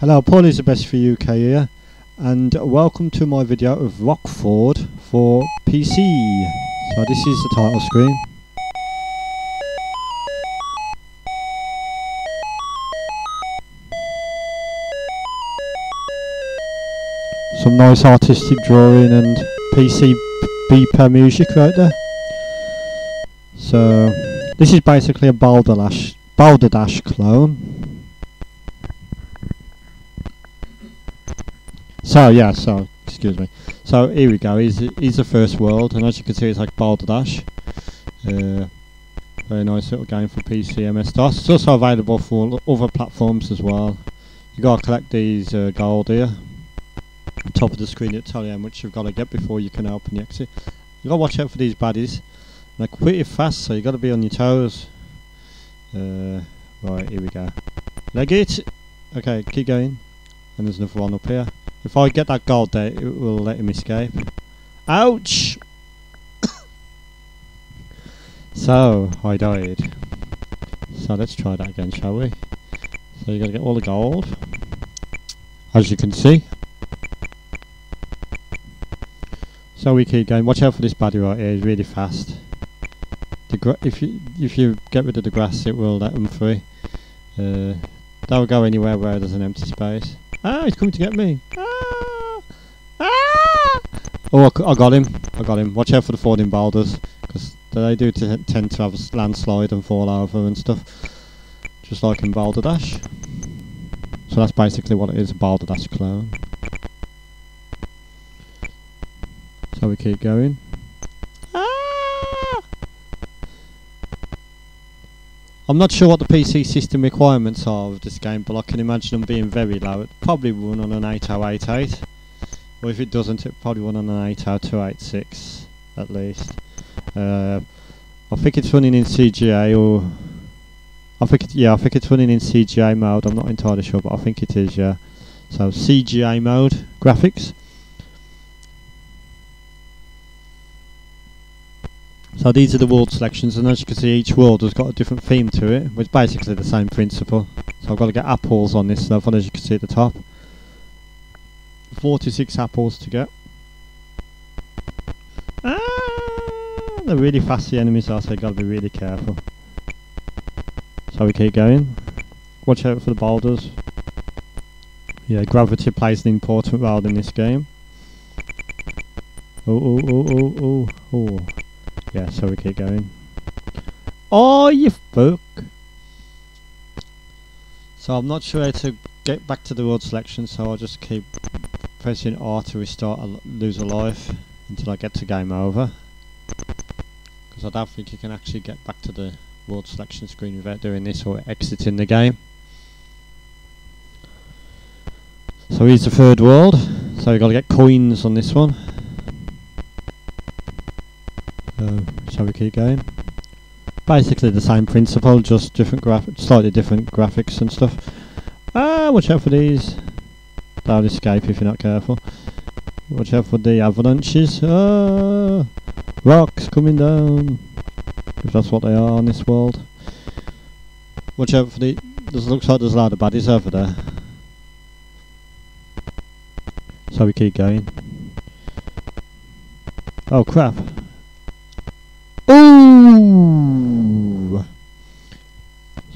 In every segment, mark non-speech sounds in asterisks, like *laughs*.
Hello, Paul is the best for UK here, and welcome to my video of Rockford for PC. So this is the title screen. Some nice artistic drawing and PC beeper music right there. So this is basically a Boulder Dash, Balderdash clone. So yeah, so excuse me. So here we go. He's he's the first world, and as you can see, it's like Boulder Dash. Uh, very nice little game for PC MS DOS. It's also available for other platforms as well. You gotta collect these uh, gold here. On top of the screen, it tell you how much you've got to get before you can open the exit. You gotta watch out for these baddies. They're pretty fast, so you gotta be on your toes. Uh, right, here we go. Leg it. Okay, keep going. And there's another one up here. If I get that gold there, it will let him escape. Ouch! *coughs* so, I died. So let's try that again, shall we? So you gotta get all the gold. As you can see. So we keep going. Watch out for this baddie right here, he's really fast. The if you if you get rid of the grass it will let them free. Uh, they'll go anywhere where there's an empty space. Ah, he's coming to get me. Ah! Oh, I got him. I got him. Watch out for the falling boulders, because they do tend to have a landslide and fall over and stuff. Just like in Boulder Dash. So that's basically what it is, a Boulder Dash clone. So we keep going. Ah! I'm not sure what the PC system requirements are of this game, but I can imagine them being very low. It probably run on an 8088. Or if it doesn't, it probably run on an 80286 at least. Uh, I think it's running in CGA or I think it, yeah, I think it's running in CGA mode. I'm not entirely sure, but I think it is. Yeah. So CGA mode graphics. So these are the world selections, and as you can see, each world has got a different theme to it, which is basically the same principle. So I've got to get apples on this level, as you can see at the top. 46 apples to get. Ah, they're really fast, the enemies are, so you've got to be really careful. So we keep going. Watch out for the boulders. Yeah, gravity plays an important role in this game. Oh, oh, oh, oh, oh, oh. Yeah, so we keep going. Oh, you fuck! So I'm not sure how to get back to the world selection, so I'll just keep pressing R to restart a lose a life until I get to game over. Because I don't think you can actually get back to the world selection screen without doing this or exiting the game. So here's the third world. So we've got to get coins on this one. So, shall we keep going? Basically the same principle, just different graph, slightly different graphics and stuff. Ah, watch out for these. They'll escape if you're not careful. Watch out for the avalanches. Ah, rocks coming down. If that's what they are in this world. Watch out for the. This looks like there's a lot of baddies over there. So we keep going. Oh crap. Ooh.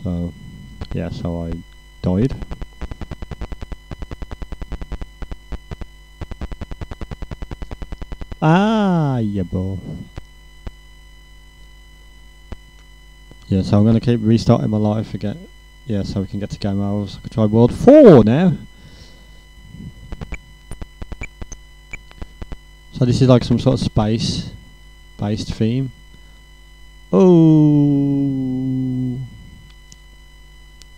So, yeah, so I died. Ah, yeah, so I'm gonna keep restarting my life again. Yeah, so we can get to game. So I can try World 4 now. So this is like some sort of space based theme. Oh.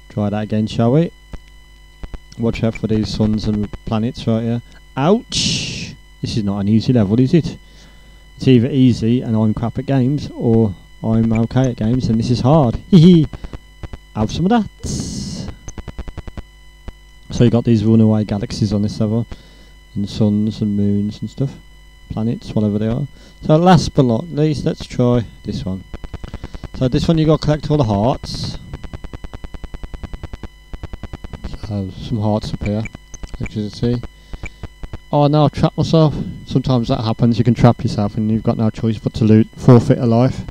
Try that again, shall we? Watch out for these suns and planets right here. Ouch! This is not an easy level, is it? It's either easy and I'm crap at games, or I'm okay at games and this is hard. *laughs* Hee Have some of that. So you got these runaway galaxies on this level, and suns and moons and stuff, planets, whatever they are. So last but not least, let's try this one. So this one you got to collect all the hearts. Uh, some hearts up here, as you can see. Oh no, I've trapped myself. Sometimes that happens, you can trap yourself and you've got no choice but to loot, forfeit a life.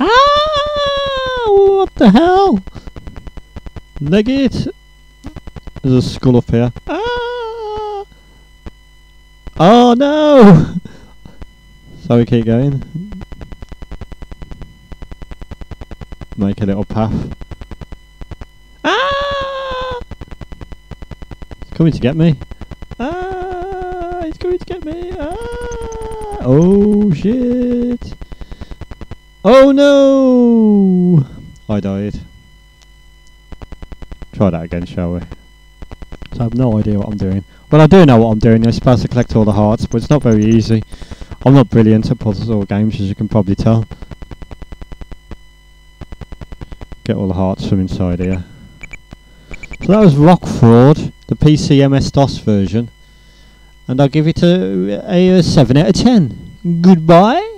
Ah! What the hell? Leg it! There's a skull up here. Ah! Oh no! *laughs* so we keep going. Make a little path. Ah! It's coming to get me. Ah! It's coming to get me. Ah! Oh shit! Oh no! I died. Try that again, shall we? So I have no idea what I'm doing. Well, I do know what I'm doing. I'm supposed to collect all the hearts, but it's not very easy. I'm not brilliant at puzzle games, as you can probably tell. Get all the hearts from inside here. So that was Rockford, the PC MS-DOS version. And I'll give it a, a, a 7 out of 10. Goodbye.